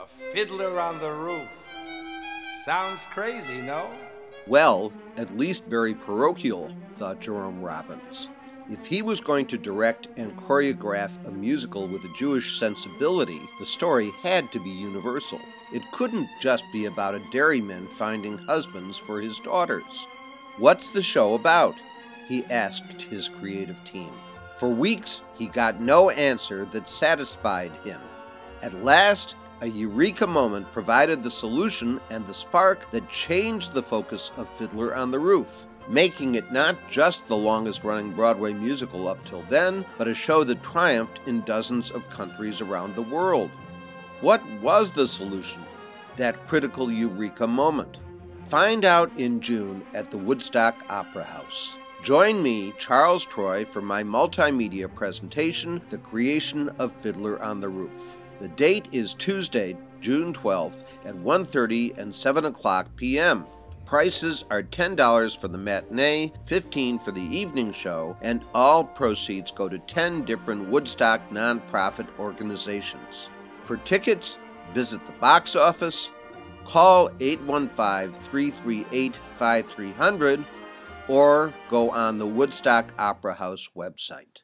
A fiddler on the roof. Sounds crazy, no? Well, at least very parochial, thought Jerome Robbins. If he was going to direct and choreograph a musical with a Jewish sensibility, the story had to be universal. It couldn't just be about a dairyman finding husbands for his daughters. What's the show about? he asked his creative team. For weeks, he got no answer that satisfied him. At last, a eureka moment provided the solution and the spark that changed the focus of Fiddler on the Roof, making it not just the longest running Broadway musical up till then, but a show that triumphed in dozens of countries around the world. What was the solution? That critical eureka moment. Find out in June at the Woodstock Opera House. Join me, Charles Troy, for my multimedia presentation, The Creation of Fiddler on the Roof. The date is Tuesday, June 12th at 1:30 and 7 o'clock p.m. Prices are $10 for the matinee, 15 for the evening show, and all proceeds go to 10 different Woodstock nonprofit organizations. For tickets, visit the box office, call 815 338 5300, or go on the Woodstock Opera House website.